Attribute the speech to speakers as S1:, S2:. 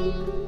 S1: Música